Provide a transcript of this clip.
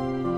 Bye.